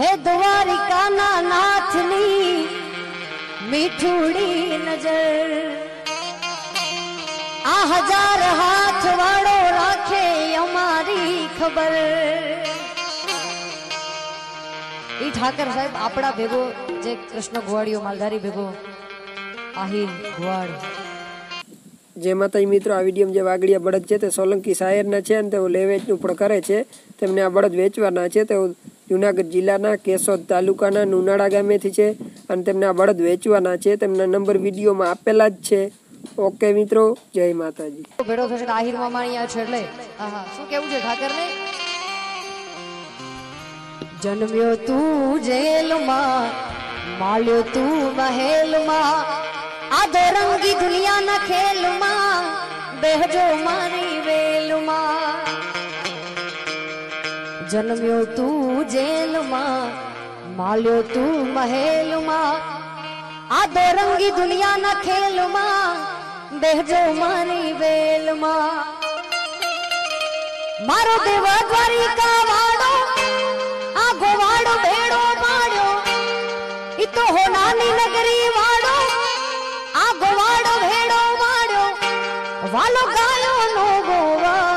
હે દ્વારિકાના નાથની મીઠુડી નજર. આ હજાર હાથ વાળો રાખે અમારી ખબર. ઈ ઠાકર સાહેબ, આપણા ભેગો જે કૃષ્ણ ગોવાળીઓ માલધારી ભેગો આહીર ગોવાળ જે માતાજી મિત્રો, આ વિડીયોમાં જે વાગડિયા બળદ છે તે સોલંકી શાયરના છે અને તેઓ લેવેચનું પણ કરે છે. તેમને આ બળદ વેચવાના છે. તેઓ જુનાગઢ જિલ્લાના કેશોદ તાલુકાના નુનાળા ગામેથી છે અને તેમના બળદ વેચવાના છે. તેમના નંબર વિડીયોમાં આપેલા જ છે. ઓકે મિત્રો, જય માતાજી. ભેડો થશે આહિર મામા અહીંયા છે એટલે? શું કેવું છે ઠાકર ને જન્મ્યો તું જેલમાં, માલ્યો તું મહેલમાં આ દોરંગી દુનિયાના ખેલમાં, બેહજો મારી જન્મ્યો તું જેલમાં, માલ્યો તું મહેલમાં. આ દોરંગી દુનિયાના ખેલમાં દેહજો મારી વેલમાં. મારો દેવ દ્વારિકા વાડો આ ગોવાળો ભેડો માળ્યો ઈ તો હો નાની નગરી વાળો આ ગોવાળો ભેડો માળ્યો વાલો ગાયો નો ગોવા